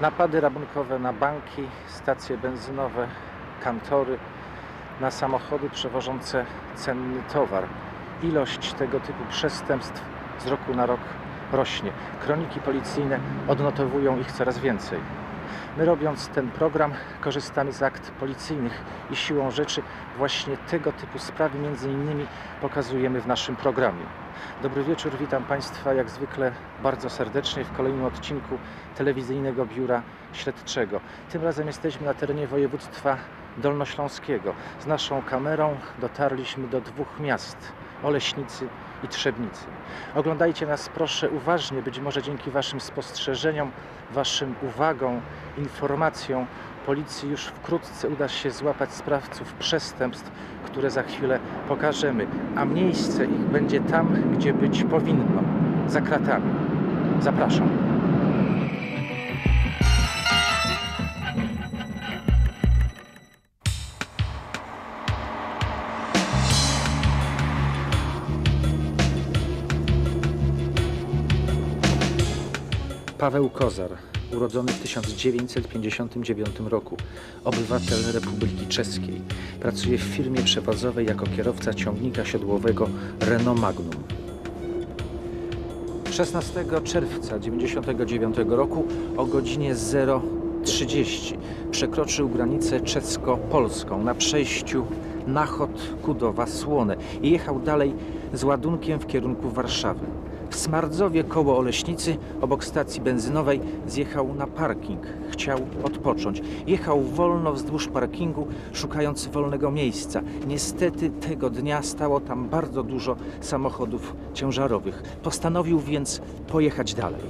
Napady rabunkowe na banki, stacje benzynowe, kantory, na samochody przewożące cenny towar. Ilość tego typu przestępstw z roku na rok rośnie. Kroniki policyjne odnotowują ich coraz więcej. My robiąc ten program korzystamy z akt policyjnych i siłą rzeczy właśnie tego typu sprawy między innymi pokazujemy w naszym programie. Dobry wieczór, witam Państwa jak zwykle bardzo serdecznie w kolejnym odcinku telewizyjnego biura śledczego. Tym razem jesteśmy na terenie województwa dolnośląskiego. Z naszą kamerą dotarliśmy do dwóch miast: Oleśnicy i Trzebnicy. Oglądajcie nas proszę uważnie, być może dzięki Waszym spostrzeżeniom, Waszym uwagom, informacjom policji już wkrótce uda się złapać sprawców przestępstw, które za chwilę pokażemy, a miejsce ich będzie tam, gdzie być powinno za kratami. Zapraszam. Paweł Kozar, urodzony w 1959 roku, obywatel Republiki Czeskiej. Pracuje w firmie przewozowej jako kierowca ciągnika siodłowego Renault Magnum. 16 czerwca 1999 roku o godzinie 0.30 przekroczył granicę czesko-polską na przejściu Nachod-Kudowa-Słone i jechał dalej z ładunkiem w kierunku Warszawy. W Smardzowie koło Oleśnicy, obok stacji benzynowej, zjechał na parking. Chciał odpocząć. Jechał wolno wzdłuż parkingu, szukając wolnego miejsca. Niestety tego dnia stało tam bardzo dużo samochodów ciężarowych. Postanowił więc pojechać dalej.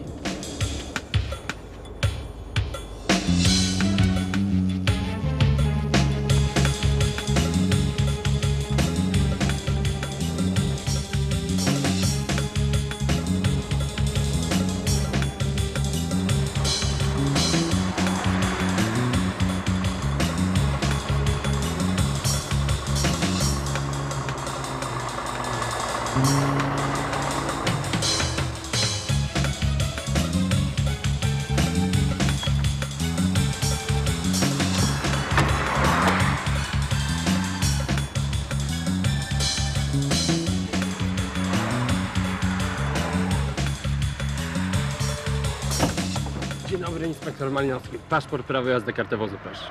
Inspektor Malinowski. Paszport, prawo jazdy, kartę wozu, proszę.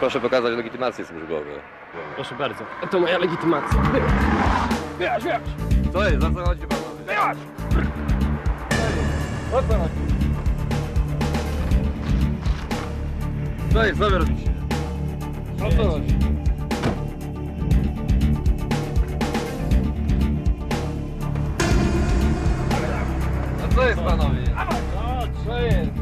Proszę pokazać legitymację służbową. Proszę bardzo. To moja legitymacja. Wyjaś, wyjaś! Co jest? Za co chodzi panowie? Wyjaś! O co chodzi? Co jest? Co wy robicie? O co chodzi? A co jest panowie? Co jest?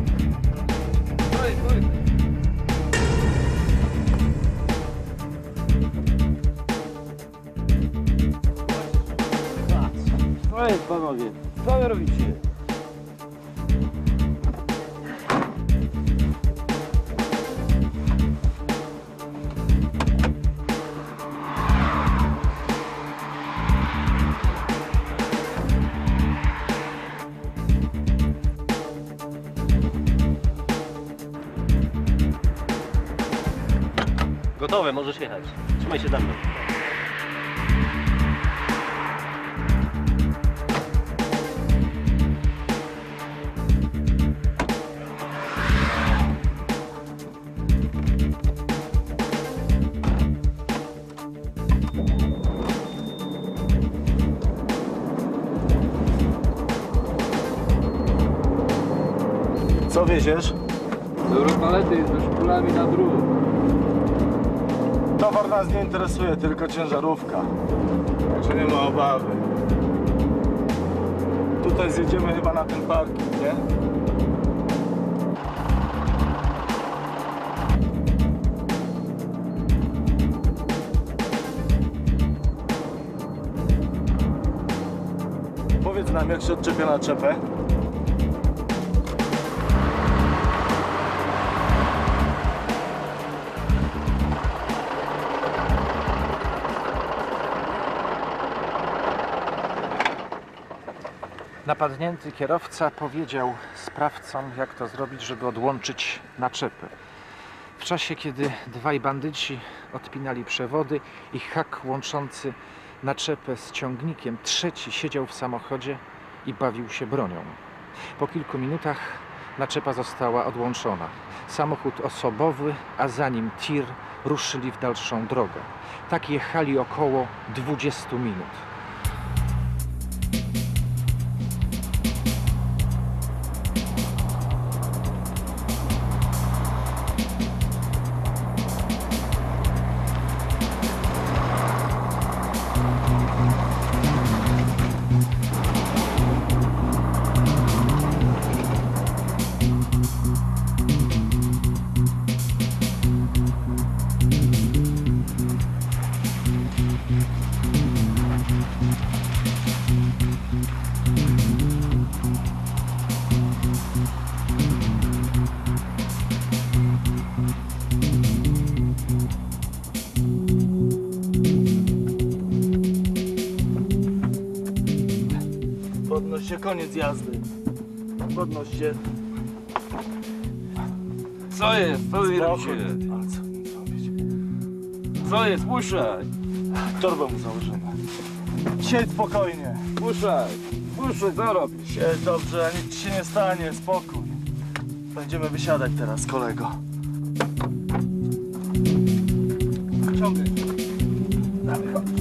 Co jest, panowie? Co wy robicie? Gotowe, możesz jechać. Trzymaj się za mną. Co wieziesz? Europalety ze szpulami na drut. Towar nas nie interesuje, tylko ciężarówka. Także nie ma obawy. Tutaj zjedziemy chyba na ten parking, nie? Powiedz nam, jak się odczepia na czepę. Napadnięty kierowca powiedział sprawcom, jak to zrobić, żeby odłączyć naczepę. W czasie, kiedy dwaj bandyci odpinali przewody i hak łączący naczepę z ciągnikiem, trzeci siedział w samochodzie i bawił się bronią. Po kilku minutach naczepa została odłączona. Samochód osobowy, a za nim tir ruszyli w dalszą drogę. Tak jechali około 20 minut. Się, koniec jazdy. Podnoś się. Co jest? Co wy Spokój. Ale co mi zrobić? Co jest? Puszczaj! Torbę mu założymy. Siedź spokojnie. Puszczaj! Puszczaj, co robisz? Siedź dobrze, nic ci się nie stanie, spokój. Będziemy wysiadać teraz, kolego. Ciągaj. Dawaj, chodź.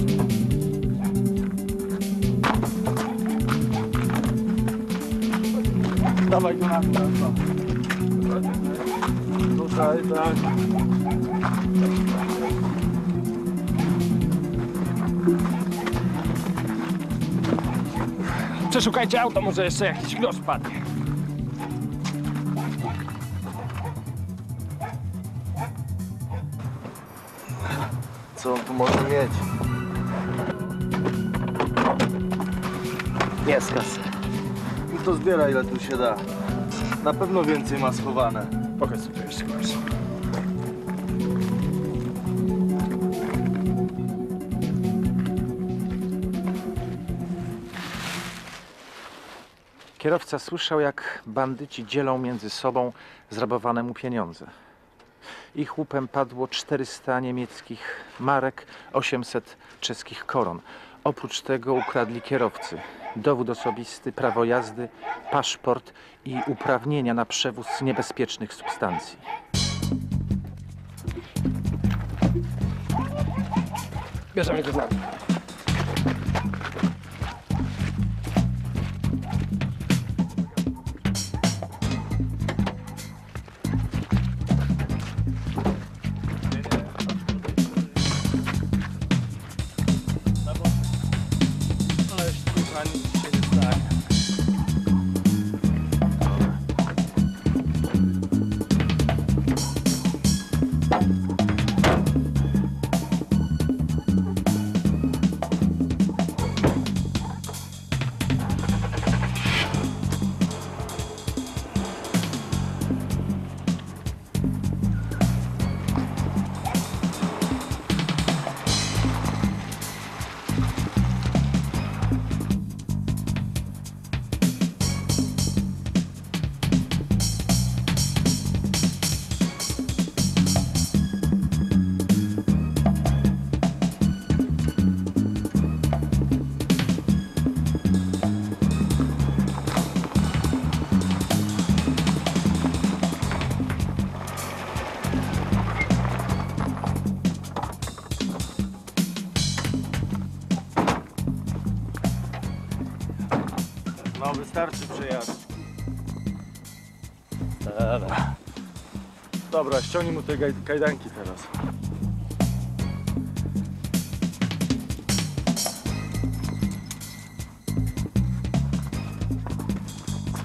Dawaj go na. Tutaj, tak. Przeszukajcie auto, może jeszcze jakiś grosz padnie. Co on tu może mieć? Jest kasy. To zbiera ile tu się da. Na pewno więcej ma schowane. Pokaż co jeszcze masz. Kierowca słyszał, jak bandyci dzielą między sobą zrabowane mu pieniądze. Ich łupem padło 400 niemieckich marek, 800 czeskich koron. Oprócz tego ukradli kierowcy dowód osobisty, prawo jazdy, paszport i uprawnienia na przewóz niebezpiecznych substancji. Bierzemy go z nami. Przejazd. Dobra. Dobra, ściągnij mu te kajdanki teraz.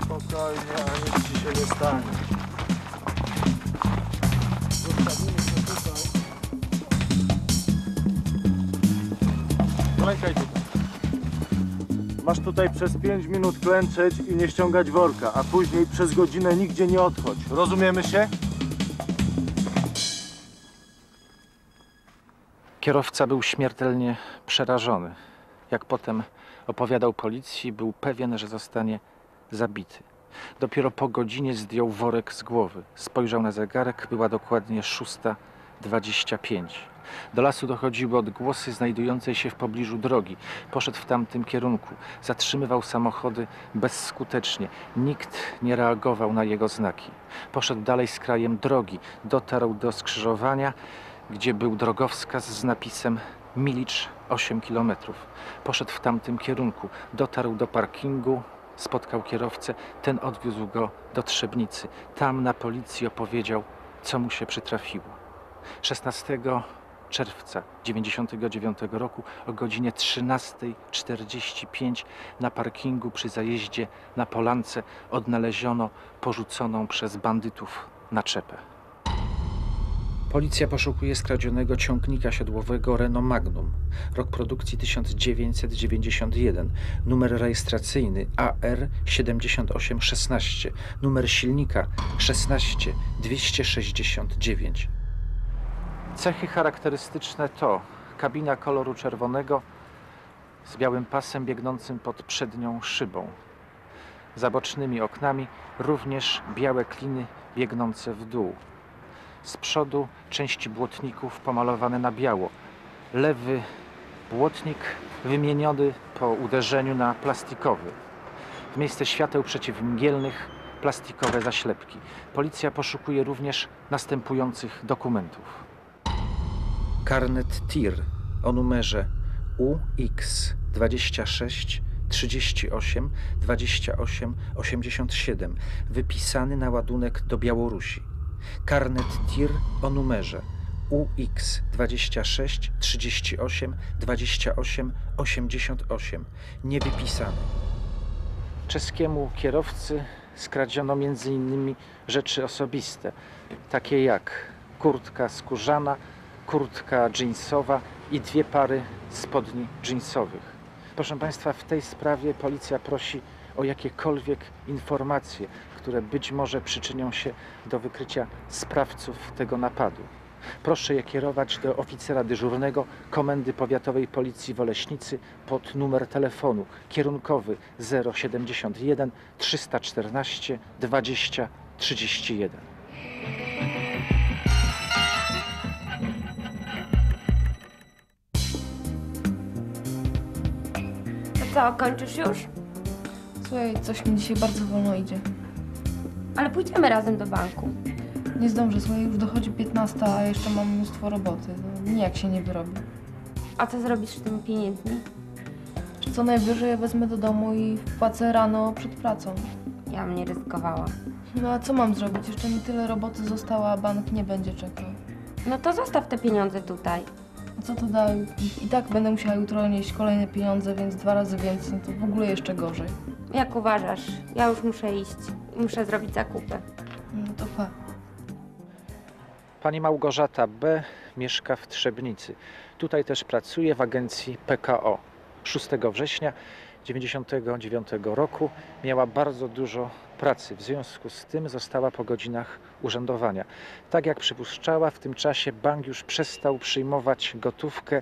Spokojnie, a nic ci się nie stanie. Masz tutaj przez 5 minut klęczeć i nie ściągać worka, a później przez godzinę nigdzie nie odchodź. Rozumiemy się? Kierowca był śmiertelnie przerażony. Jak potem Opowiadał policji, był pewien, że zostanie zabity. Dopiero po godzinie zdjął worek z głowy. Spojrzał na zegarek, była dokładnie 6.25. Do lasu dochodziły odgłosy znajdującej się w pobliżu drogi. Poszedł w tamtym kierunku. Zatrzymywał samochody bezskutecznie. Nikt nie reagował na jego znaki. Poszedł dalej z krajem drogi. Dotarł do skrzyżowania, gdzie był drogowskaz z napisem Milicz 8 km. Poszedł w tamtym kierunku. Dotarł do parkingu, spotkał kierowcę. Ten odwiózł go do Trzebnicy. Tam na policji opowiedział, co mu się przytrafiło. 16 czerwca 99 roku o godzinie 13.45 na parkingu przy zajeździe na Polance odnaleziono porzuconą przez bandytów naczepę. Policja poszukuje skradzionego ciągnika siodłowego Renault Magnum. Rok produkcji 1991. Numer rejestracyjny AR 7816. Numer silnika 16269. Cechy charakterystyczne to kabina koloru czerwonego z białym pasem biegnącym pod przednią szybą. Za bocznymi oknami również białe kliny biegnące w dół. Z przodu części błotników pomalowane na biało. Lewy błotnik wymieniony po uderzeniu na plastikowy. W miejsce świateł przeciwmgielnych plastikowe zaślepki. Policja poszukuje również następujących dokumentów. Karnet TIR o numerze UX 26 38 28 87 wypisany na ładunek do Białorusi. Karnet TIR o numerze UX 26 38 28 88 niewypisany. Czeskiemu kierowcy skradziono m.in. rzeczy osobiste, takie jak kurtka skórzana, kurtka jeansowa i dwie pary spodni jeansowych. Proszę Państwa, w tej sprawie policja prosi o jakiekolwiek informacje, które być może przyczynią się do wykrycia sprawców tego napadu. Proszę je kierować do oficera dyżurnego Komendy Powiatowej Policji w Oleśnicy pod numer telefonu kierunkowy 071 314 20 31. co, kończysz już? Słuchaj, coś mi dzisiaj bardzo wolno idzie. Ale pójdziemy razem do banku. Nie zdążę, słuchaj, już dochodzi 15, a jeszcze mam mnóstwo roboty. No, nijak się nie wyrobi. A co zrobisz z tymi pieniędzmi? Co najwyżej je wezmę do domu i wpłacę rano przed pracą. Ja bym nie ryzykowała. No a co mam zrobić? Jeszcze mi tyle roboty zostało, a bank nie będzie czekał. No to zostaw te pieniądze tutaj. A co to da? I, I tak będę musiała jutro nieść kolejne pieniądze, więc dwa razy więcej. No to w ogóle jeszcze gorzej. Jak uważasz? Ja już muszę iść. Muszę zrobić zakupy. No to fa. Pani Małgorzata B. mieszka w Trzebnicy. Tutaj też pracuje w agencji PKO. 6 września 1999 roku miała bardzo dużo pracy. W związku z tym została po godzinach urzędowania. Tak jak przypuszczała, w tym czasie bank już przestał przyjmować gotówkę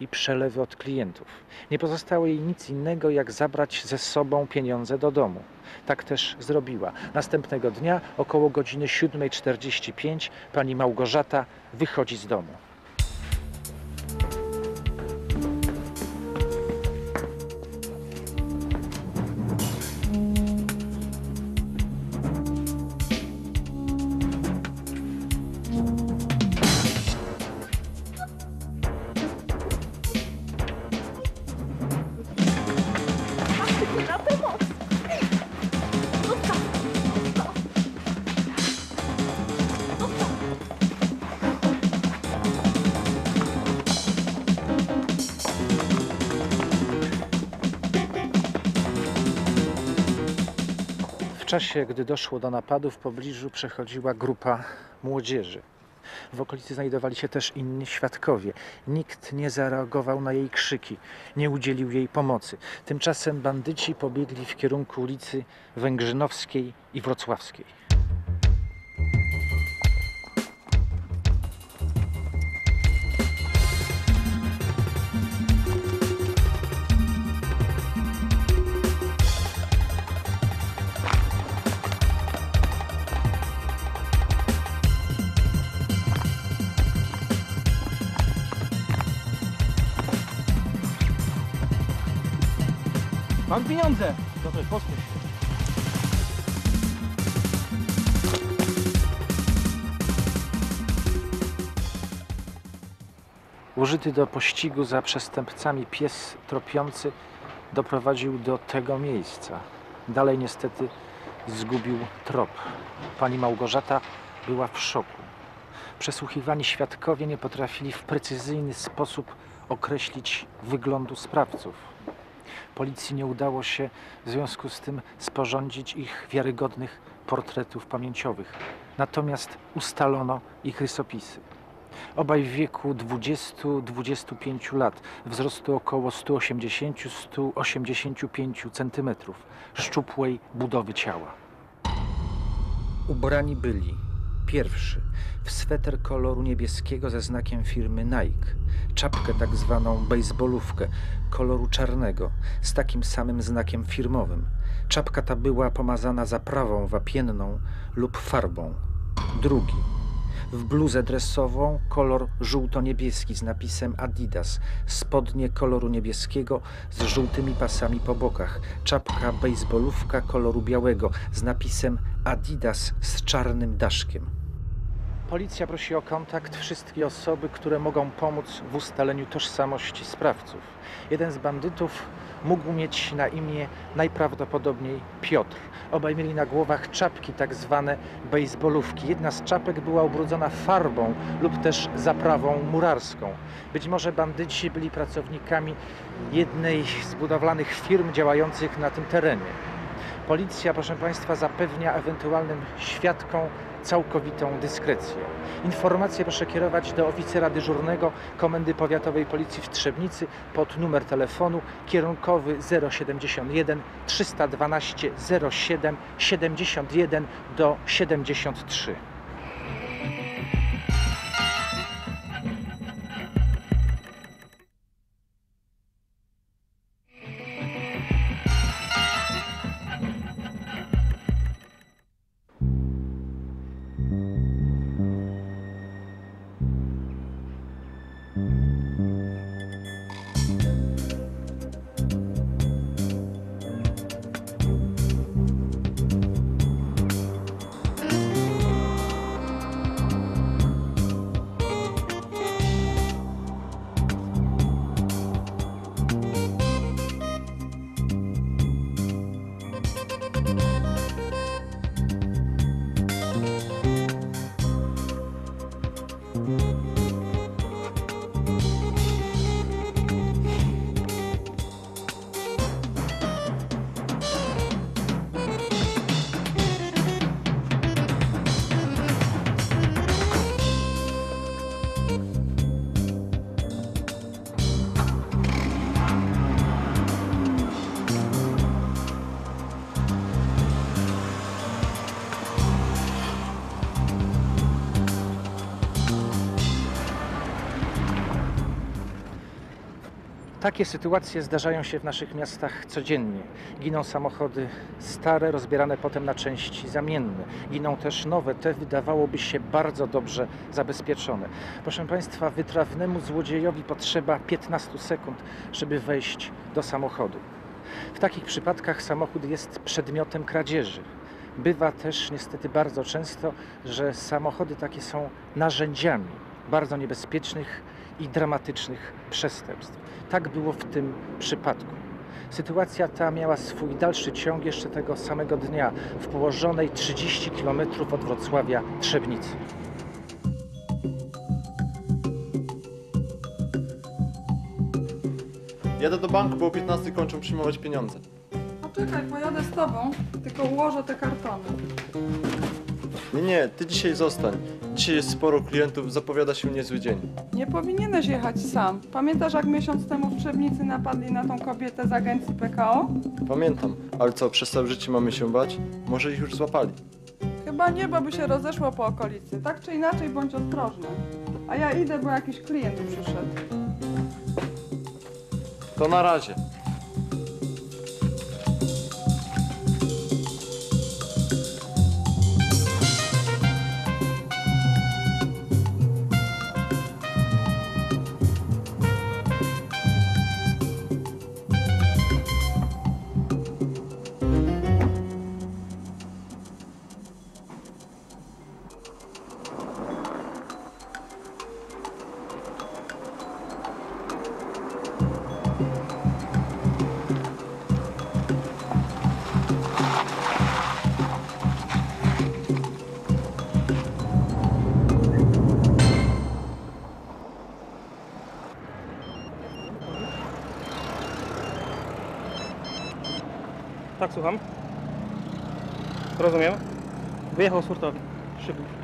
i przelewy od klientów. Nie pozostało jej nic innego, jak zabrać ze sobą pieniądze do domu. Tak też zrobiła. Następnego dnia, około godziny 7.45, pani Małgorzata wychodzi z domu. Czasie, gdy doszło do napadu, w pobliżu przechodziła grupa młodzieży. W okolicy znajdowali się też inni świadkowie. Nikt nie zareagował na jej krzyki, nie udzielił jej pomocy. Tymczasem bandyci pobiegli w kierunku ulicy Węgrzynowskiej i Wrocławskiej. Mam pieniądze! Dobra, pospiesz. Użyty do pościgu za przestępcami pies tropiący doprowadził do tego miejsca. Dalej niestety zgubił trop. Pani Małgorzata była w szoku. Przesłuchiwani świadkowie nie potrafili w precyzyjny sposób określić wyglądu sprawców. Policji nie udało się w związku z tym sporządzić ich wiarygodnych portretów pamięciowych. Natomiast ustalono ich rysopisy. Obaj w wieku 20-25 lat, wzrostu około 180-185 cm, szczupłej budowy ciała. Ubrani byli pierwszy w sweter koloru niebieskiego ze znakiem firmy Nike, czapkę tak zwaną baseballówkę koloru czarnego z takim samym znakiem firmowym. Czapka ta była pomazana zaprawą wapienną lub farbą. Drugi w bluzę dresową kolor żółto-niebieski z napisem Adidas, spodnie koloru niebieskiego z żółtymi pasami po bokach, czapka baseballówka koloru białego z napisem Adidas z czarnym daszkiem. Policja prosi o kontakt wszystkie osoby, które mogą pomóc w ustaleniu tożsamości sprawców. Jeden z bandytów mógł mieć na imię najprawdopodobniej Piotr. Obaj mieli na głowach czapki, tak zwane baseballówki. Jedna z czapek była ubrudzona farbą lub też zaprawą murarską. Być może bandyci byli pracownikami jednej z budowlanych firm działających na tym terenie. Policja, proszę Państwa, zapewnia ewentualnym świadkom całkowitą dyskrecję. Informacje proszę kierować do oficera dyżurnego Komendy Powiatowej Policji w Trzebnicy pod numer telefonu kierunkowy 071 312 07 71 do 73. Takie sytuacje zdarzają się w naszych miastach codziennie. Giną samochody stare, rozbierane potem na części zamienne. Giną też nowe, te wydawałoby się bardzo dobrze zabezpieczone. Proszę Państwa, wytrawnemu złodziejowi potrzeba 15 sekund, żeby wejść do samochodu. W takich przypadkach samochód jest przedmiotem kradzieży. Bywa też niestety bardzo często, że samochody takie są narzędziami bardzo niebezpiecznych i dramatycznych przestępstw. Tak było w tym przypadku. Sytuacja ta miała swój dalszy ciąg jeszcze tego samego dnia w położonej 30 km od Wrocławia Trzebnicy. Jadę do banku, bo o 15 kończą przyjmować pieniądze. Poczekaj, pojadę z tobą, tylko ułożę te kartony. Nie, nie, ty dzisiaj zostań. Dzisiaj jest sporo klientów, zapowiada się niezły dzień. Nie powinieneś jechać sam. Pamiętasz, jak miesiąc temu w Trzebnicy napadli na tą kobietę z agencji PKO? Pamiętam, ale co, przez całe życie mamy się bać? Może ich już złapali. Chyba niebo by się rozeszło po okolicy. Tak czy inaczej, bądź ostrożny. A ja idę, bo jakiś klient przyszedł. To na razie. Tak, słucham. Rozumiem. Wyjechał z hurtowni. Szybko.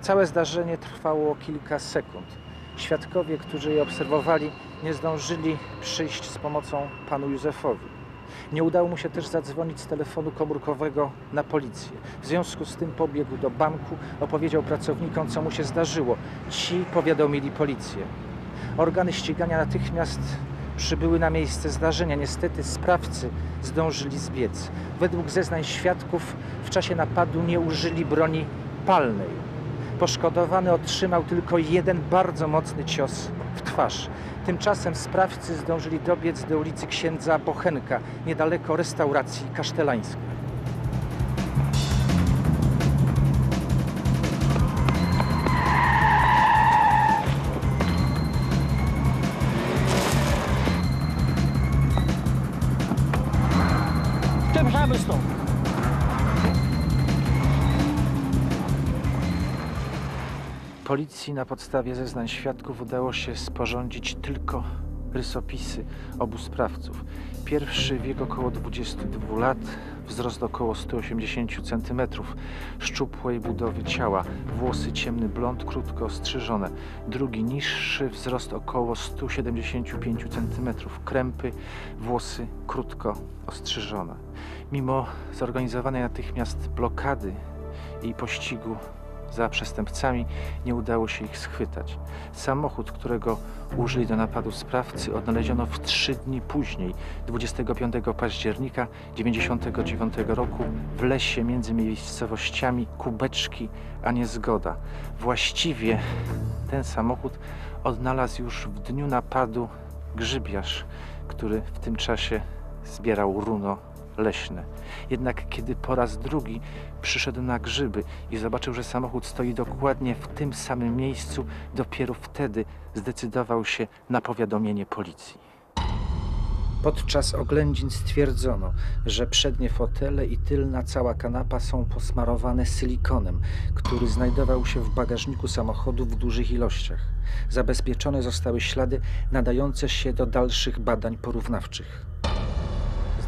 Całe zdarzenie trwało kilka sekund. Świadkowie, którzy je obserwowali, nie zdążyli przyjść z pomocą panu Józefowi. Nie udało mu się też zadzwonić z telefonu komórkowego na policję. W związku z tym pobiegł do banku, opowiedział pracownikom, co mu się zdarzyło. Ci powiadomili policję. Organy ścigania natychmiast przybyły na miejsce zdarzenia. Niestety sprawcy zdążyli zbiec. Według zeznań świadków w czasie napadu nie użyli broni palnej. Poszkodowany otrzymał tylko jeden bardzo mocny cios w twarz. Tymczasem sprawcy zdążyli dobiec do ulicy księdza Bochenka, niedaleko restauracji kasztelańskiej. Przepraszamy stąd. Policji na podstawie zeznań świadków udało się sporządzić tylko rysopisy obu sprawców. Pierwszy wiek około 22 lat, wzrost około 180 cm, szczupłej budowy ciała, włosy ciemny blond, krótko ostrzyżone. Drugi niższy, wzrost około 175 cm, krępy, włosy krótko ostrzyżone. Mimo zorganizowanej natychmiast blokady i pościgu za przestępcami nie udało się ich schwytać. Samochód, którego użyli do napadu sprawcy, odnaleziono w trzy dni później, 25 października 1999 roku, w lesie między miejscowościami Kubeczki a Niezgoda. Właściwie ten samochód odnalazł już w dniu napadu grzybiarz, który w tym czasie zbierał runo leśne. Jednak kiedy po raz drugi przyszedł na grzyby i zobaczył, że samochód stoi dokładnie w tym samym miejscu, dopiero wtedy zdecydował się na powiadomienie policji. Podczas oględzin stwierdzono, że przednie fotele i tylna cała kanapa są posmarowane silikonem, który znajdował się w bagażniku samochodu w dużych ilościach. Zabezpieczone zostały ślady nadające się do dalszych badań porównawczych.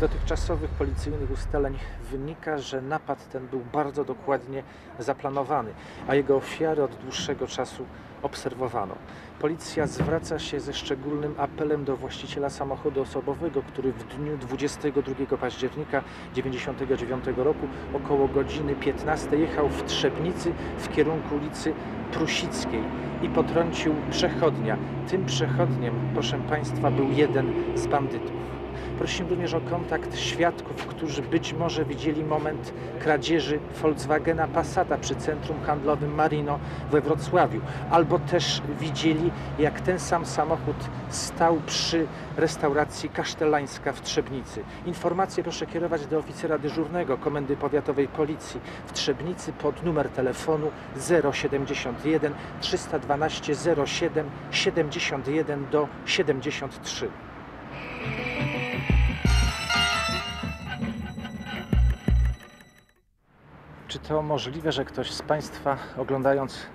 Dotychczasowych policyjnych ustaleń wynika, że napad ten był bardzo dokładnie zaplanowany, a jego ofiary od dłuższego czasu obserwowano. Policja zwraca się ze szczególnym apelem do właściciela samochodu osobowego, który w dniu 22 października 1999 roku około godziny 15 jechał w Trzebnicy w kierunku ulicy Prusickiej i potrącił przechodnia. Tym przechodniem, proszę Państwa, był jeden z bandytów. Prosimy również o kontakt świadków, którzy być może widzieli moment kradzieży Volkswagena Passata przy centrum handlowym Marino we Wrocławiu, albo też widzieli, jak ten sam samochód stał przy restauracji Kasztelańska w Trzebnicy. Informacje proszę kierować do oficera dyżurnego Komendy Powiatowej Policji w Trzebnicy pod numer telefonu 071 312 07 71 do 73. Czy to możliwe, że ktoś z Państwa oglądając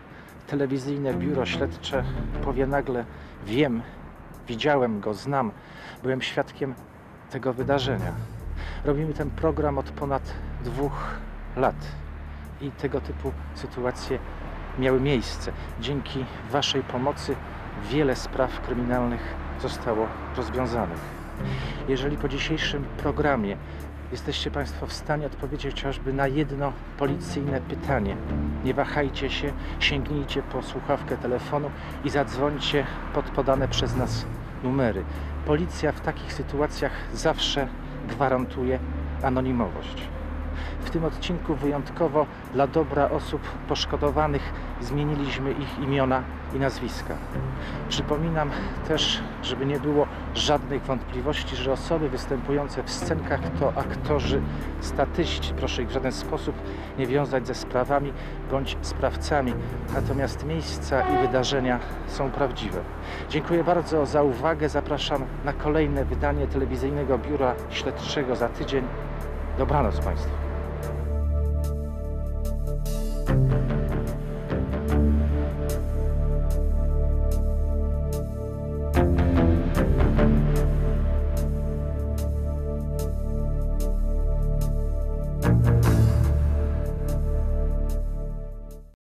telewizyjne biuro śledcze powie nagle wiem, widziałem go, znam, byłem świadkiem tego wydarzenia. Robimy ten program od ponad dwóch lat i tego typu sytuacje miały miejsce. Dzięki Waszej pomocy wiele spraw kryminalnych zostało rozwiązanych. Jeżeli po dzisiejszym programie jesteście Państwo w stanie odpowiedzieć chociażby na jedno policyjne pytanie, nie wahajcie się, sięgnijcie po słuchawkę telefonu i zadzwońcie pod podane przez nas numery. Policja w takich sytuacjach zawsze gwarantuje anonimowość. W tym odcinku wyjątkowo dla dobra osób poszkodowanych zmieniliśmy ich imiona i nazwiska. Przypominam też, żeby nie było żadnych wątpliwości, że osoby występujące w scenkach to aktorzy statyści. Proszę ich w żaden sposób nie wiązać ze sprawami bądź sprawcami. Natomiast miejsca i wydarzenia są prawdziwe. Dziękuję bardzo za uwagę. Zapraszam na kolejne wydanie telewizyjnego biura śledczego za tydzień. Dobranoc Państwu. thank you